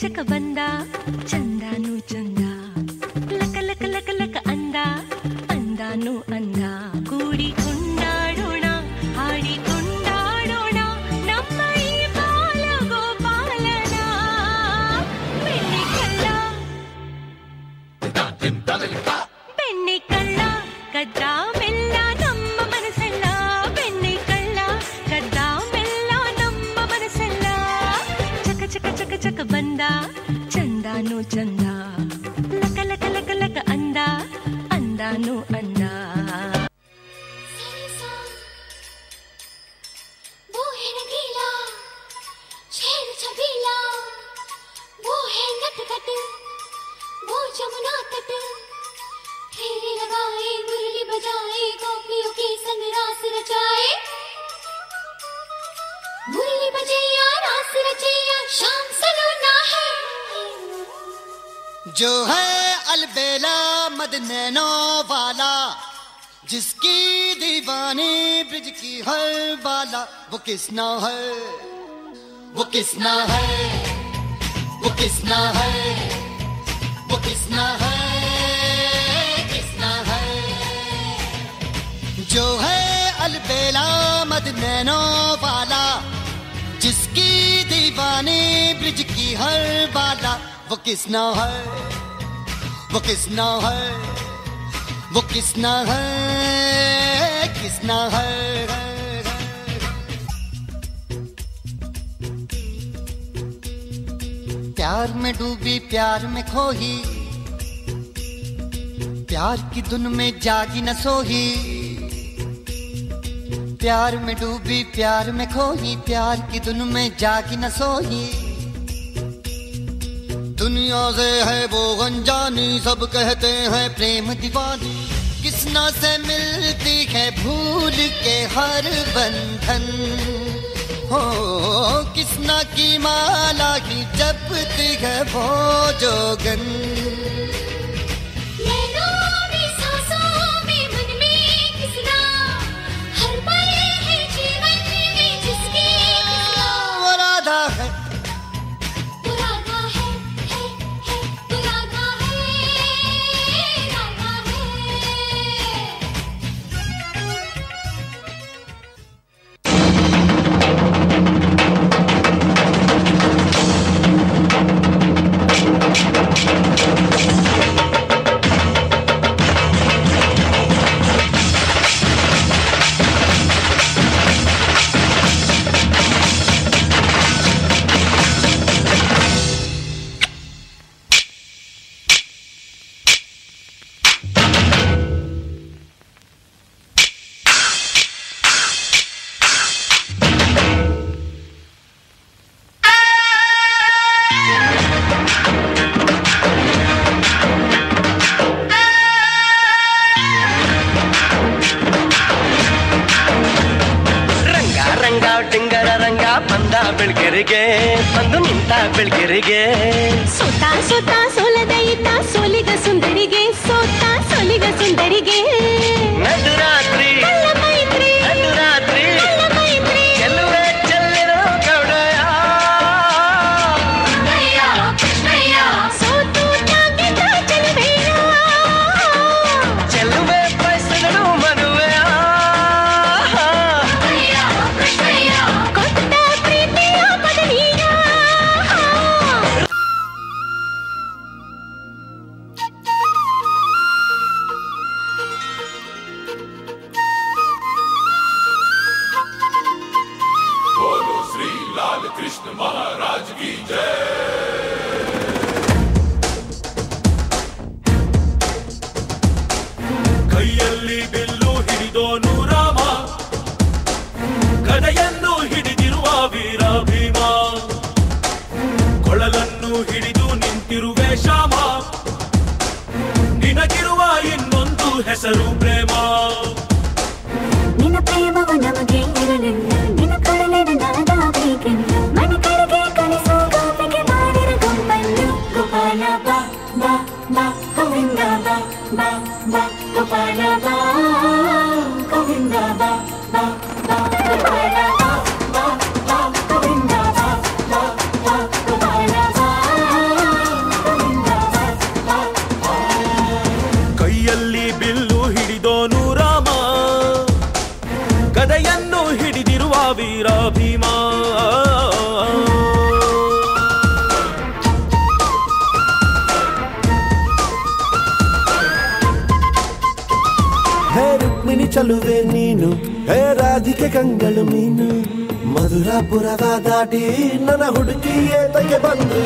చక బందా చందాను చందా. లక లక లక లక అందా అందాను అందా. కూడి కొండాడోణ ఆడి కొండాడోణ నమ్మ ఈ బాల గోపాలన పెన్ని కళ్ళ పెన్ని కళ్ళ కద్దా మెల్ల చకచక బందా చందాను చందా. లక లక లక లక అందా అందాను అందా. जो है अलबेला मद नैनो वाला, जिसकी दीवानी ब्रिज की हर बाला, वो किसना है? वो किसना है? वो किसना है? वो किसना है? किसना है? जो है अलबेला मद नैनो वाला, जिसकी दीवानी ब्रिज की हर बाला वो किसना है? वो किसना है? वो किसना है? किसना है? प्यार में डूबी, प्यार में खोही, प्यार की धुन में जागी न सोही। प्यार में डूबी, प्यार में खोही, प्यार की धुन में जागी न सोही। दुनिया से है वो गंजानी, सब कहते हैं प्रेम दीवानी। किसना से मिलती है भूल के हर बंधन? हो किसना की माला ही जपती है वो जोगन। ಬೆಳ್ಗೆರಿಗೆ ಬಂದು ನಿಂತ ಬೆಳ್ಗೆರಿಗೆ. ಸೋತ ಸುತ್ತ ಸೋಲದ ಇದ್ದ ಸೋಲಿಗ ಸುಂದರಿಗೆ ಸೋತ ಸೋಲಿಗ ಸುಂದರಿಗೆ. ನಡುರಾತ್ರಿ ಕೈಯಲ್ಲಿ ಬಿಲ್ಲು ಹಿಡಿದೋನು ರಾಮ ಗದೆಯನ್ನು ಹಿಡಿದಿರುವ ವೀರ ಭೀಮ ಕೊಳಲನ್ನು ಹಿಡಿದು ನಿಂತಿರುವೆ ಶಾಮ ನಿನಗಿರುವ ಇನ್ನೊಂದು ಹೆಸರು ಪ್ರೇಮ. ನಿನ್ನ ಪ್ರೇಮವು ಗೋಪಾಲ ಬಾ ಬಾ ಬಾ ಗೋವಿಂದ ಬಾ ಬಾ ಬಾ ಗೋಪಾಲ ಬಾ ಗೋವಿಂದ ಬಾ ಬಾ ಬಾ ಗೋಪಾಲ ಚಲುವೆ ನೀನು ಹೇ ರಾಧಿಕೆ ಕಂಗಳು ಮೀನು ಮಧುರಾಪುರದ ದಾಟಿ ನನ್ನ ಹುಡುಗಿ ಏತಕ್ಕೆ ಬಂದ್ರೆ